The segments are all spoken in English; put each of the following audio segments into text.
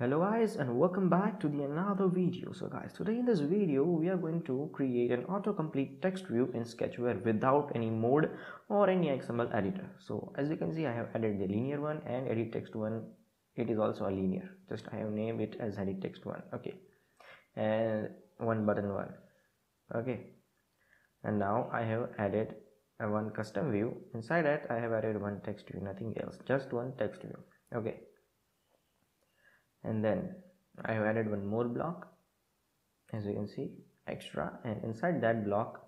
hello guys and welcome back to the another video. So guys today in this video we are going to create an autocomplete text view in sketchware without any mod or any xml editor. So as you can see i have added the linear one and edit text one. It is also a linear. Just i have named it as edit text one. Okay. And one button one. Okay. And now i have added one custom view. Inside that i have added one text view nothing else. Just one text view. Okay and then I have added one more block. As you can see extra. And inside that block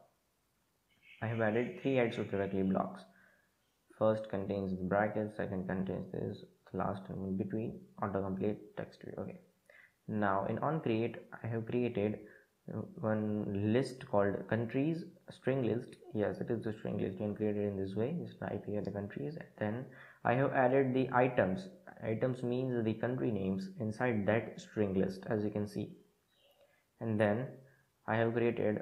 I have added three directly blocks. First contains the bracket second contains this last one in between autocomplete text view okay. Now in on create I have created one list called countries string list. Yes it is the string list you created in this way. Just type here the countries. And then I have added the items items means the country names inside that string list as you can see. And then I have created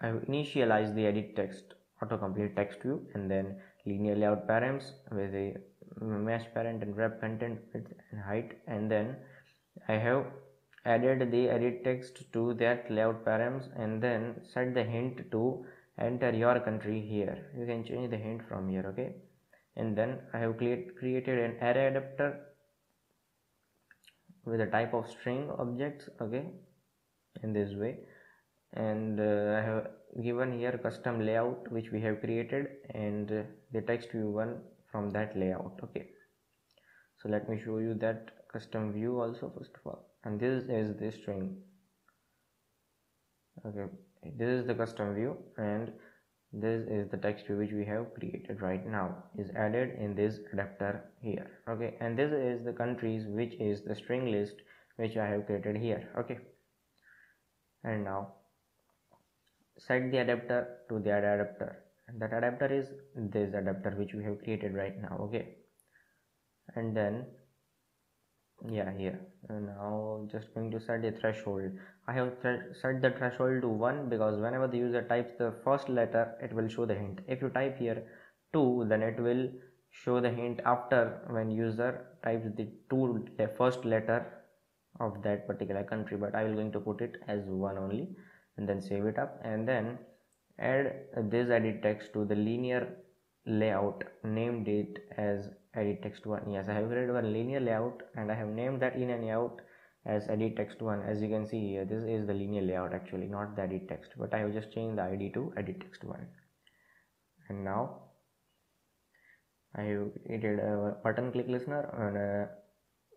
I have initialized the edit text autocomplete text view and then linear layout params with a match parent and wrap content width and height. And then I have added the edit text to that layout params and then set the hint to enter your country here. You can change the hint from here okay and then I have created an array adapter with a type of string objects okay in this way. And uh, I have given here custom layout which we have created and uh, the text view one from that layout okay. So let me show you that custom view also first of all. And this is the string okay. This is the custom view and this is the text which we have created right now is added in this adapter here okay? And this is the countries which is the string list which i have created here okay? And now set the adapter to that adapter. And that adapter is this adapter which we have created right now okay? And then yeah here and now just going to set the threshold. I have set the threshold to 1 because whenever the user types the first letter it will show the hint. If you type here 2 then it will show the hint after when user types the two the first letter of that particular country. But i will going to put it as one only and then save it up. And then add this edit text to the linear layout named it as edit text one. Yes i have created one linear layout and i have named that linear layout as edit text one. As you can see here this is the linear layout actually not the edit text but i have just changed the id to edit text one. And now i have created a button click listener and uh,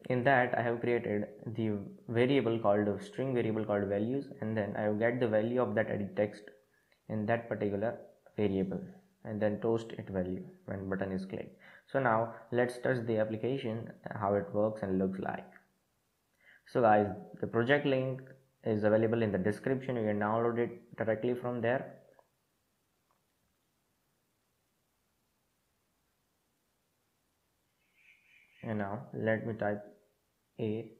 in that i have created the variable called string variable called values and then i will get the value of that edit text in that particular variable and then toast it value when button is clicked. So now let's test the application how it works and looks like. So guys the project link is available in the description. You can download it directly from there. And now let me type a.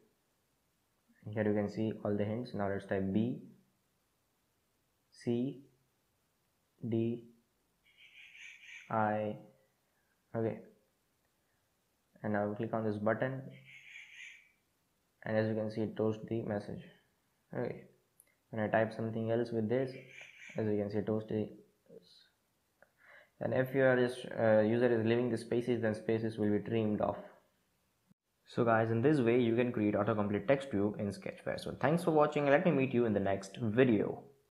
Here you can see all the hints. Now let's type b c d i okay. And I will click on this button. And as you can see it toasts the message. Okay. When I type something else with this as you can see it toasts the and if you your uh, user is leaving the spaces then spaces will be trimmed off. So guys in this way you can create autocomplete text view in sketchware so thanks for watching. Let me meet you in the next video